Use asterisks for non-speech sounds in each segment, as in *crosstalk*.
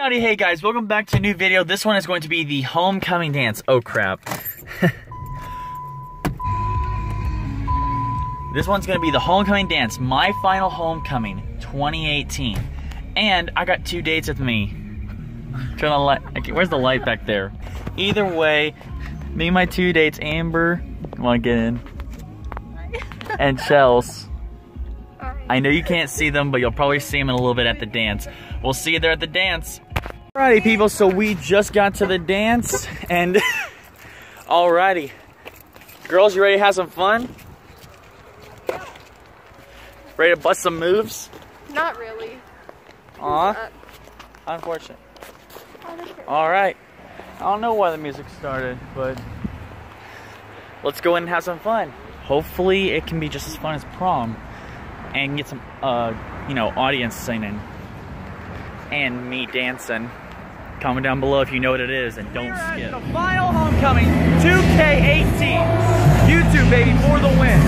Howdy, hey guys, welcome back to a new video. This one is going to be the homecoming dance. Oh crap. *laughs* this one's gonna be the homecoming dance, my final homecoming 2018. And I got two dates with me. Turn the light, okay, where's the light back there? Either way, me and my two dates, Amber, come on get in, and Chels. I know you can't see them, but you'll probably see them in a little bit at the dance. We'll see you there at the dance. Alrighty, people, so we just got to the dance, and *laughs* alrighty. Girls, you ready to have some fun? Ready to bust some moves? Not really. Aw, unfortunate. Alright. I don't know why the music started, but let's go in and have some fun. Hopefully it can be just as fun as prom and get some, uh, you know, audience singing and me dancing. Comment down below if you know what it is and don't skip. The final homecoming 2K18 YouTube baby for the win.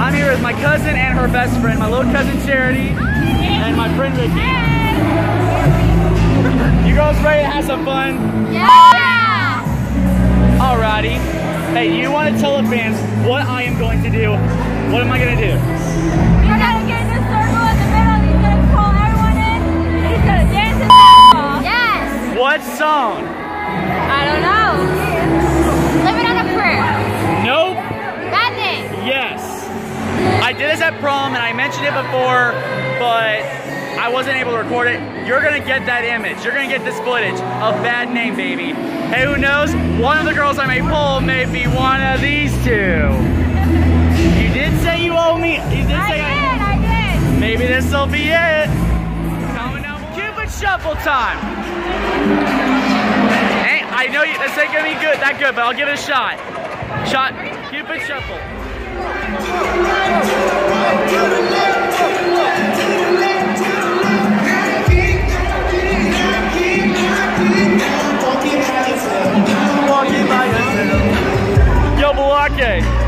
I'm here with my cousin and her best friend, my little cousin Charity, and my friend Ricky. You girls ready to have some fun? Yeah! Alrighty. Hey, you want to tell the fans what I am going to do? What am I going to do? Song? I don't know. Living on a prayer. Nope. That thing. Yes. I did this at prom and I mentioned it before, but I wasn't able to record it. You're gonna get that image. You're gonna get this footage of Bad Name Baby. Hey, who knows? One of the girls I may pull may be one of these two. You did say you owe me. You did I say did, I did. Maybe this will be it. Comment down. Cupid shuffle time. I know you, this ain't gonna be good, that good, but I'll give it a shot. Shot, Cupid shuffle. Yo, Walking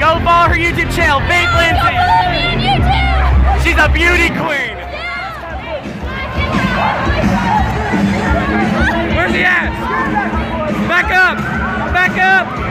by follow her YouTube channel, Faith Lindsay. You too. She's a beauty queen. Where's he at? Back up! Back up!